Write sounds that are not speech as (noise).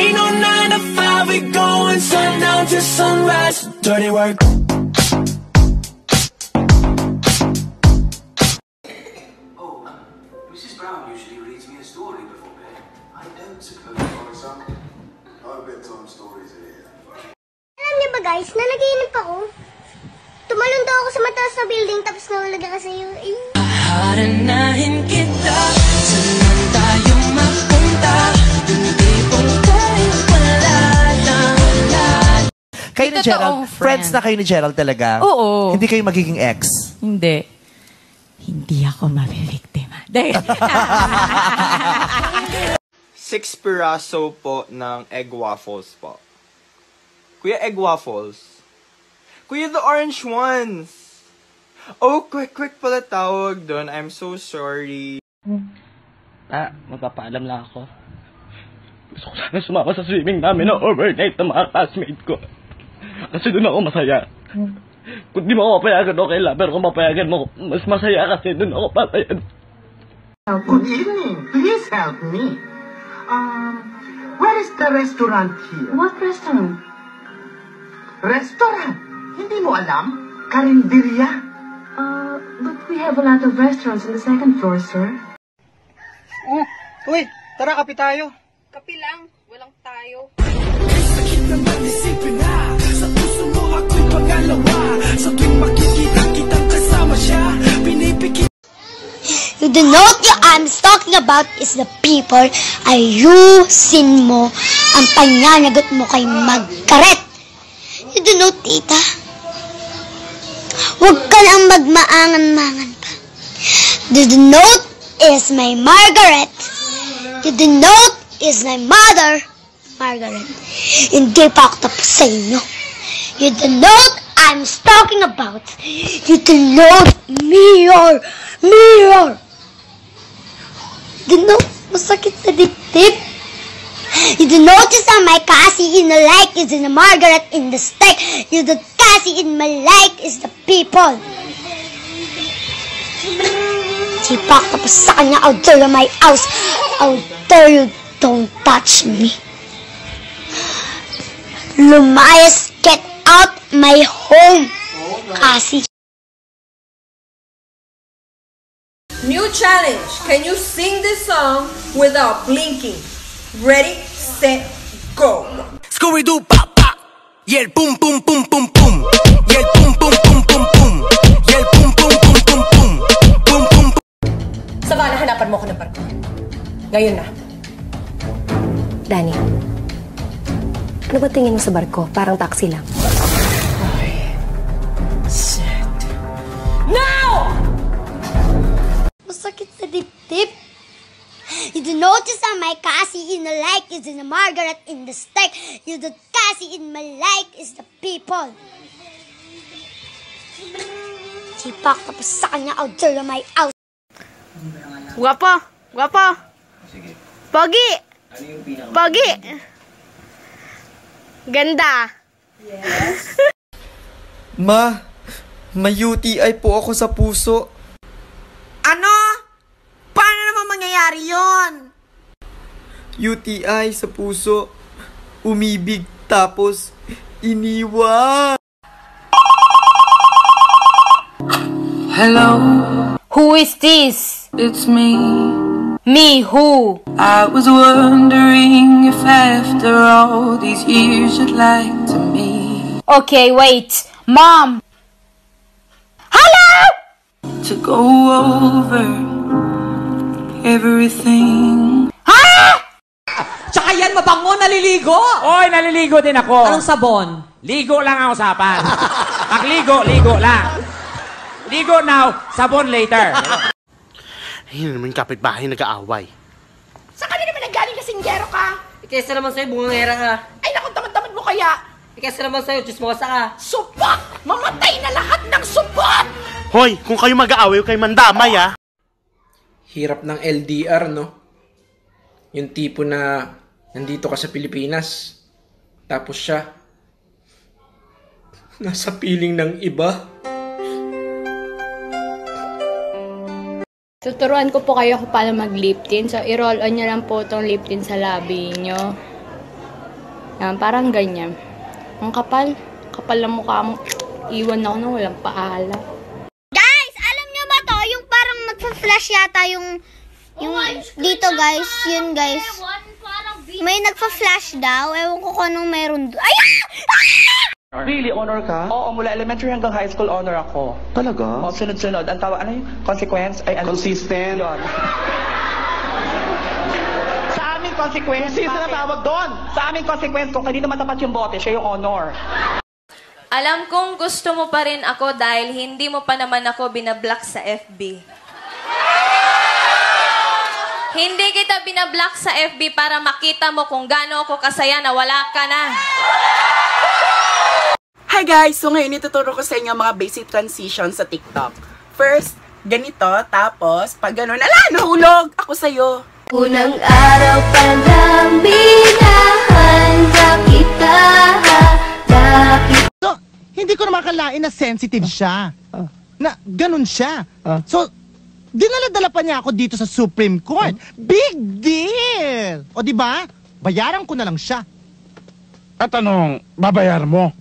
Ain't no nine to five, we going sundown to sunrise. Dirty work. Oh, um, Mrs. Brown usually reads me a story before bed. I don't suppose for example. No bedtime stories in here. Alam niyo ba guys, na naginip ako. Tumalon daw ako sa mataas na building tapos nahulog ako sa iyo. Eh. Haranahin kita Ni Totoong Gerald, friend. friends na kayo ni Gerald talaga? Oo. Hindi kayo magiging ex? Hindi. Hindi ako mabibiktima. (laughs) Dahil, Six piraso po ng egg waffles po. Kuya, egg waffles. Kuya, the orange ones. Oh, quick, quick pala tawag doon. I'm so sorry. Ah, magpapaalam lang ako. Gusto ko sana sumama sa swimming namin na overnight ng mga classmate ko. Kasi doon ako masaya. Kung di mo ako papayagan, okay lang. Pero kung papayagan mo, mas masaya kasi doon ako papayagan. Good evening. Please help me. Um, where is the restaurant here? What restaurant? Restaurant? Hindi mo alam? Karinderya. Uh, but we have a lot of restaurants on the second floor, sir. Oh, uy, tara kapi tayo. The note I'm talking about is the people ayusin mo ang pananagot mo kay Magkaret. You the note, tita. Huwag ka lang magmaangan-mangan pa. The note is my Margaret. The note is my mother, Margaret. Hindi pa ako tapos sa inyo. You the note I'm talking about. You the note, mirror, mirror. Note, masakit na dibdib. You the notice on my Cassie in the like is in the Margaret in the steak. You the Cassie in my like is the people. Sipak tapos sa kanya, tell you my house. I'll tell you, don't touch me. Lumayas, get out my home. Cassie. New challenge. Can you sing this song without blinking? Ready, set, go. Scooby-Doo pa pa Y el pum pum pum pum pum Y el pum pum pum pum pum Y el pum pum pum pum pum Pum pum pum Savannah, hanapan mo ko ng barko. Ngayon na. Danny, ano ba tingin mo sa barko? Parang taxi lang. Masakit sa dibdib. You do notice on my Cassie in the like is in the Margaret in the steak. You do Cassie in my like is the people. Sipak tapos sa kanya, I'll tell you my house. Guwapo! Guwapo! Pogi! Pogi! Ganda! Ma, may UTI po ako sa puso. Ano? Paano naman mangyayari yon? UTI sa puso. Umibig tapos iniwan. Hello, Who is this? it's me. Me, who? I was wondering if after all these years you'd like to meet. Okay, wait. Mom! Hello! To go over everything. Tsaka yan, mabango, naliligo! Oy, naliligo din ako. Anong sabon? Ligo lang ang usapan. Pagligo, ligo lang. Ligo now, sabon later. Ayun naman kapitbahay nag-aaway. Sa kanila naman nanggaling kasinggero ka? Kesa naman sa'yo, bungangera ka. Ay naku, tamad-tamad mo kaya? Kesa naman sa'yo, chismosa ka. Supot! Mamatay na lahat ng supot! Hoy, kung kayo mag-aaway, kayo mandamay ah. Hirap ng LDR, no? Yung tipo na nandito ka sa Pilipinas, tapos siya, (laughs) nasa piling ng iba. Tuturuan ko po kayo kung paano mag-lip tint. So, i-roll on nyo lang po itong lip tint sa labi nyo. Yan, parang ganyan. Ang kapal. Kapal na mukha mo. Iwan ako na walang paala. Guys, alam nyo ba to? Yung parang nagpa-flash yata yung... Yung dito guys, yun guys. May nagpa-flash daw. Ewan ko kung anong meron doon. Ay! Really, honor ka? Oo, mula elementary hanggang high school honor ako. Talaga? Oo, sunod-sunod. Ang tawag, ano yung consequence? Ay, ano? Consistent? Yun. Sa aming consequence, Consistent na tawag doon. Sa aming consequence, kung kanino matapat yung bote, siya yung honor. Alam kong gusto mo pa rin ako dahil hindi mo pa naman ako binablock sa FB. Hindi kita binablock sa FB para makita mo kung gaano ako kasaya na wala ka na. Hi guys! So ngayon ituturo ko sa inyo ang mga basic transition sa TikTok. First, ganito, tapos pag gano'n, ala, nahulog ako sa'yo. Unang araw pa lang binahanda kita So, hindi ko naman kalain na sensitive siya. Na ganun siya. So, dinala-dala pa niya ako dito sa Supreme Court. Big deal! O di ba? Bayaran ko na lang siya. At anong babayar mo?